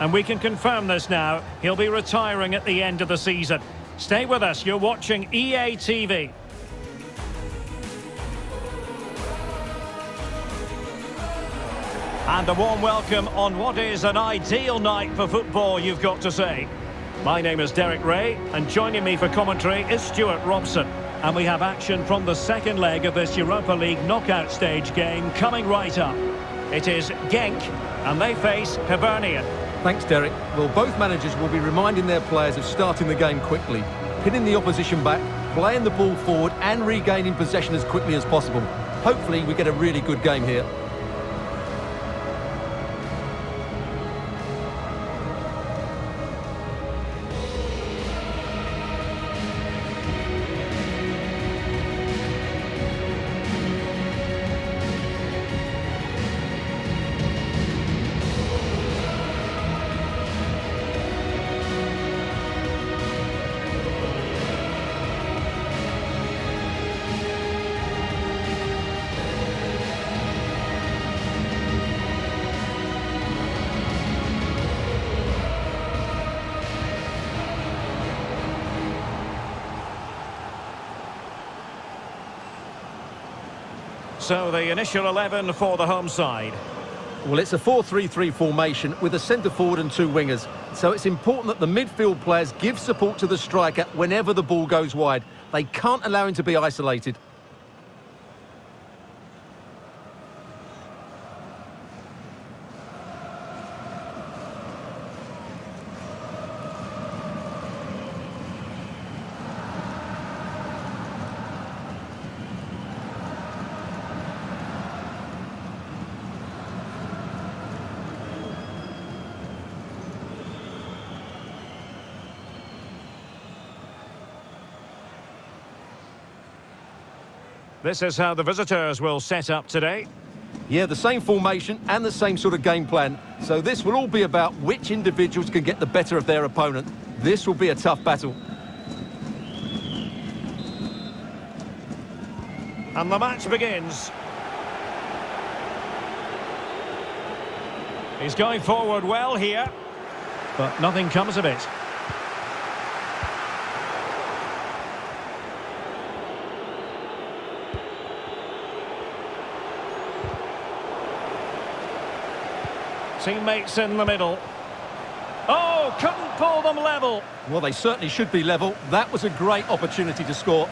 And we can confirm this now. He'll be retiring at the end of the season. Stay with us. You're watching EA TV. And a warm welcome on what is an ideal night for football, you've got to say. My name is Derek Ray, and joining me for commentary is Stuart Robson. And we have action from the second leg of this Europa League knockout stage game coming right up. It is Genk, and they face Hibernian. Thanks, Derek. Well, both managers will be reminding their players of starting the game quickly, pinning the opposition back, playing the ball forward and regaining possession as quickly as possible. Hopefully, we get a really good game here. So the initial 11 for the home side. Well, it's a 4-3-3 formation with a centre forward and two wingers. So it's important that the midfield players give support to the striker whenever the ball goes wide. They can't allow him to be isolated. This is how the visitors will set up today. Yeah, the same formation and the same sort of game plan. So this will all be about which individuals can get the better of their opponent. This will be a tough battle. And the match begins. He's going forward well here, but nothing comes of it. Teammates in the middle. Oh, couldn't pull them level. Well, they certainly should be level. That was a great opportunity to score.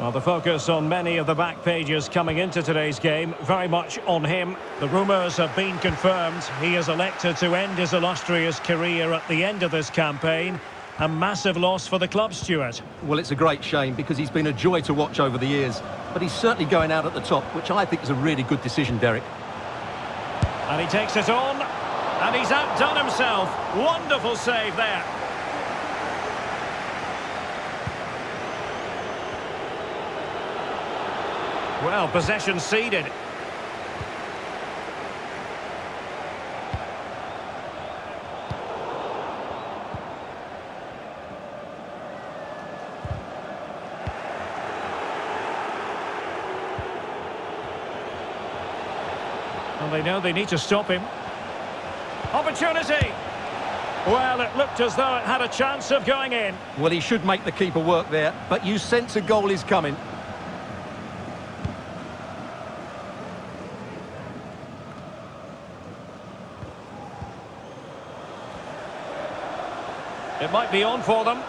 Well, the focus on many of the back pages coming into today's game, very much on him. The rumours have been confirmed. He is elected to end his illustrious career at the end of this campaign. A massive loss for the club, Stuart. Well, it's a great shame because he's been a joy to watch over the years. But he's certainly going out at the top, which I think is a really good decision, Derek. And he takes it on. And he's outdone himself. Wonderful save there. Well, possession ceded. And they know they need to stop him. Opportunity! Well, it looked as though it had a chance of going in. Well, he should make the keeper work there, but you sense a goal is coming. It might be on for them,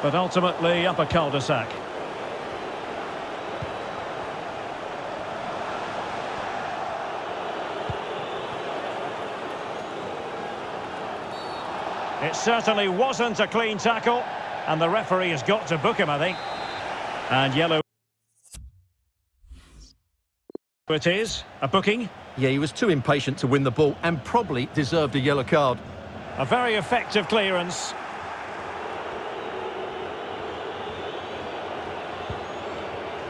but ultimately up a cul-de-sac. It certainly wasn't a clean tackle, and the referee has got to book him, I think. And yellow it is, a booking. Yeah, he was too impatient to win the ball and probably deserved a yellow card. A very effective clearance.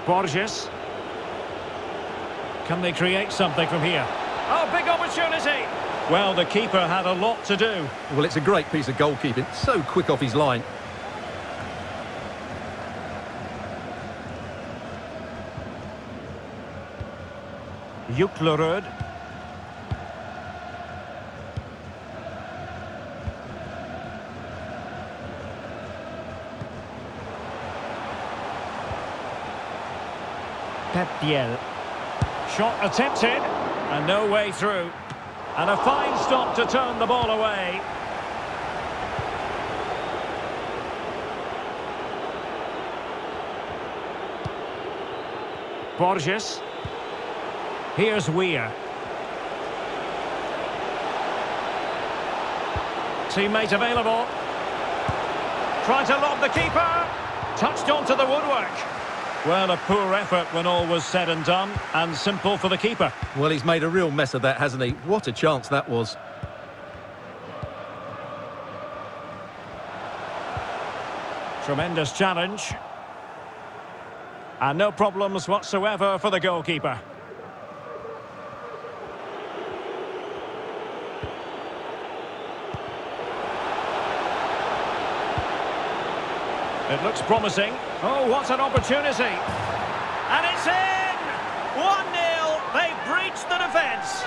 Borges. Can they create something from here? Oh, big opportunity! Well, the keeper had a lot to do. Well, it's a great piece of goalkeeping. So quick off his line. Juklerud. Pep Biel. Shot attempted, and no way through. And a fine stop to turn the ball away. Borges. Here's Weir. Teammate available. Trying to lob the keeper. Touched onto the woodwork. Well, a poor effort when all was said and done, and simple for the keeper. Well, he's made a real mess of that, hasn't he? What a chance that was. Tremendous challenge. And no problems whatsoever for the goalkeeper. It looks promising. Oh, what an opportunity. And it's in! 1-0. They breached the defence.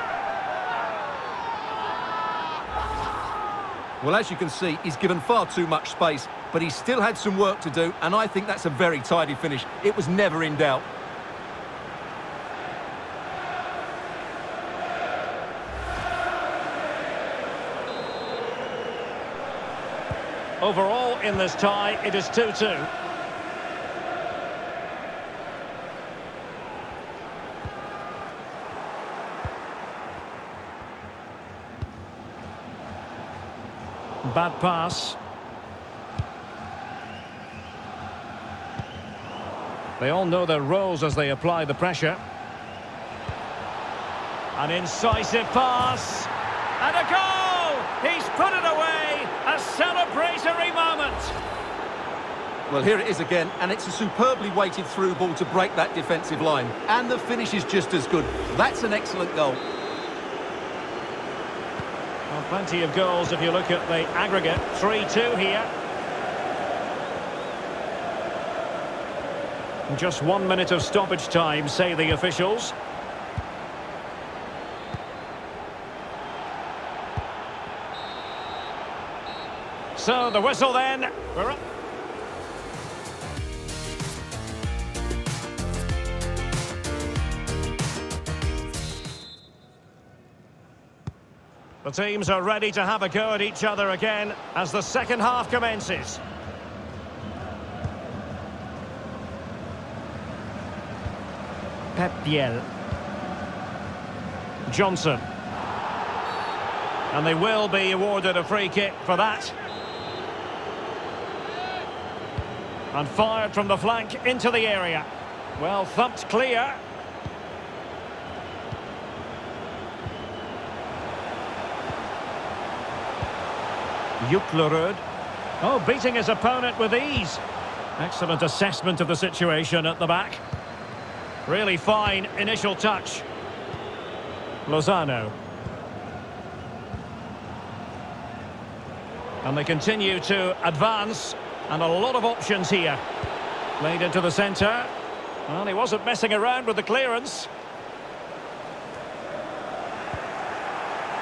Well, as you can see, he's given far too much space, but he still had some work to do, and I think that's a very tidy finish. It was never in doubt. Overall, in this tie, it is 2-2. Bad pass. They all know their roles as they apply the pressure. An incisive pass. And a goal! He's put it away! A celebratory moment! Well, here it is again, and it's a superbly weighted through ball to break that defensive line. And the finish is just as good. That's an excellent goal. Plenty of goals if you look at the aggregate. 3-2 here. Just one minute of stoppage time, say the officials. So the whistle then. We're up. The teams are ready to have a go at each other again as the second half commences. Pep Biel. Johnson. And they will be awarded a free kick for that. And fired from the flank into the area. Well thumped clear. Juklerud. Oh, beating his opponent with ease. Excellent assessment of the situation at the back. Really fine initial touch. Lozano. And they continue to advance. And a lot of options here. Played into the centre. Well, he wasn't messing around with the clearance.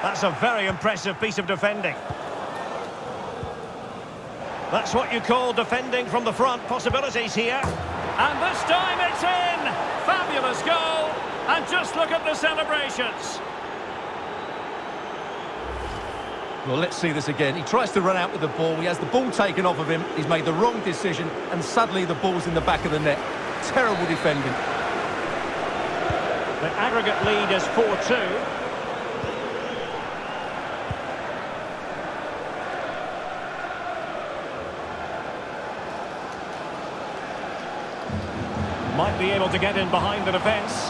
That's a very impressive piece of defending. That's what you call defending from the front. Possibilities here. And this time it's in! Fabulous goal! And just look at the celebrations. Well, let's see this again. He tries to run out with the ball. He has the ball taken off of him. He's made the wrong decision, and suddenly the ball's in the back of the net. Terrible defending. The aggregate lead is 4-2. Might be able to get in behind the defence.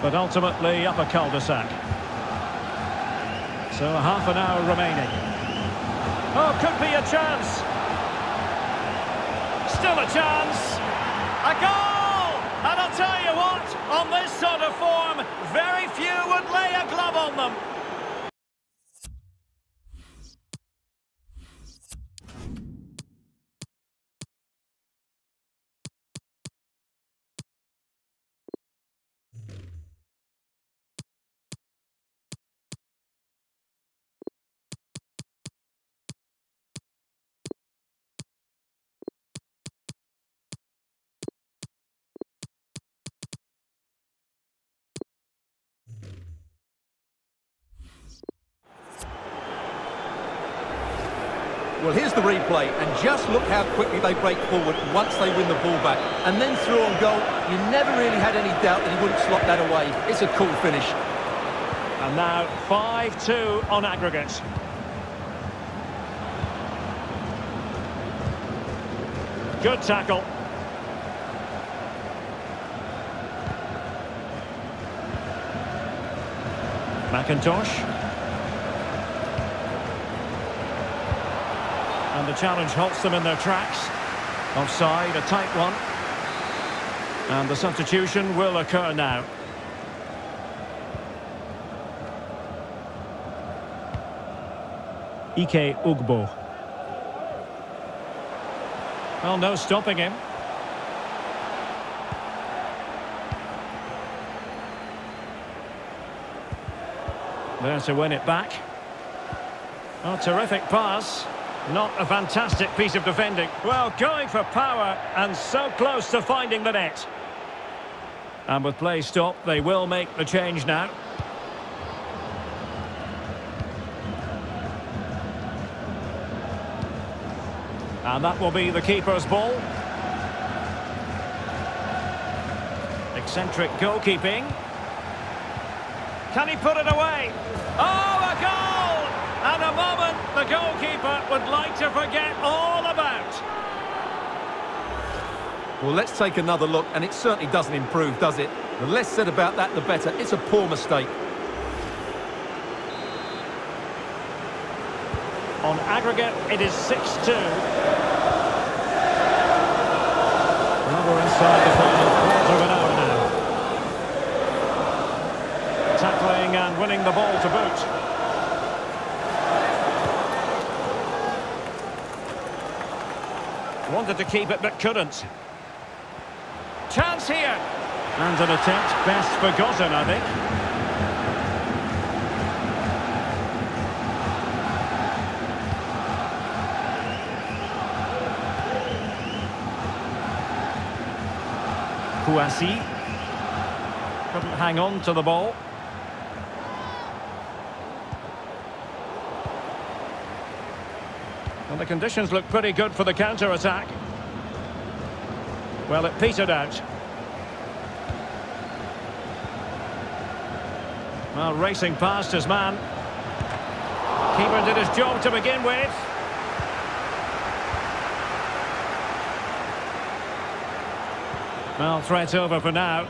But ultimately up a cul-de-sac. So half an hour remaining. Oh, could be a chance. Still a chance. A goal! And I'll tell you what, on this sort of form, very few would lay a glove on them. Well, here's the replay, and just look how quickly they break forward once they win the ball back. And then through on goal, you never really had any doubt that he wouldn't slot that away. It's a cool finish. And now 5-2 on aggregate. Good tackle. McIntosh. And the challenge halts them in their tracks. Offside, a tight one. And the substitution will occur now. Ike Ugbo. Well, no stopping him. There to win it back. Oh, terrific pass. Not a fantastic piece of defending. Well, going for power and so close to finding the net. And with play stopped, they will make the change now. And that will be the keeper's ball. Eccentric goalkeeping. Can he put it away? Oh, a goal! And a moment the goalkeeper would like to forget all about. Well, let's take another look, and it certainly doesn't improve, does it? The less said about that, the better. It's a poor mistake. On aggregate, it is 6-2. Another inside the final quarter of an hour now. Tackling and winning the ball to boot. Wanted to keep it, but couldn't. Chance here. And an attempt best forgotten, I think. Kouassi. Couldn't hang on to the ball. The conditions look pretty good for the counter-attack. Well, it petered out. Well, racing past his man. Keeper did his job to begin with. Well, threat over for now.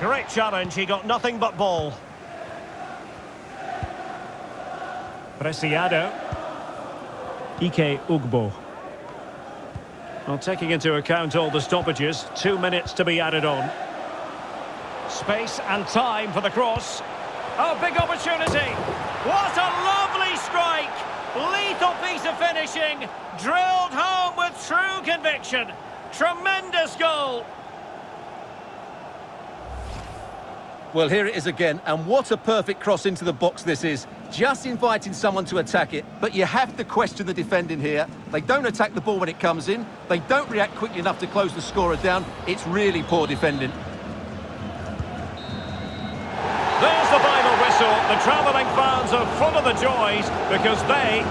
Great challenge, he got nothing but ball. Preciado. Ike Ugbo. Well, taking into account all the stoppages, two minutes to be added on. Space and time for the cross. Oh, big opportunity. What a lovely strike. Lethal piece of finishing. Drilled home with true conviction. Tremendous goal. Well, here it is again, and what a perfect cross into the box this is. Just inviting someone to attack it, but you have to question the defending here. They don't attack the ball when it comes in. They don't react quickly enough to close the scorer down. It's really poor defending. There's the final whistle. The travelling fans are full of the joys because they